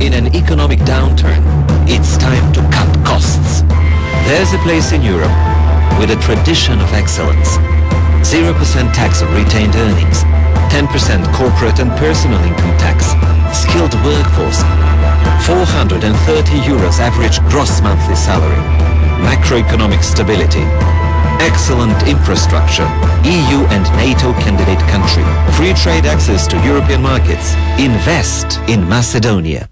In an economic downturn, it's time to cut costs. There's a place in Europe with a tradition of excellence. 0% tax on retained earnings, 10% corporate and personal income tax, skilled workforce, 430 euros average gross monthly salary, macroeconomic stability, excellent infrastructure, EU and NATO candidate country, free trade access to European markets. Invest in Macedonia.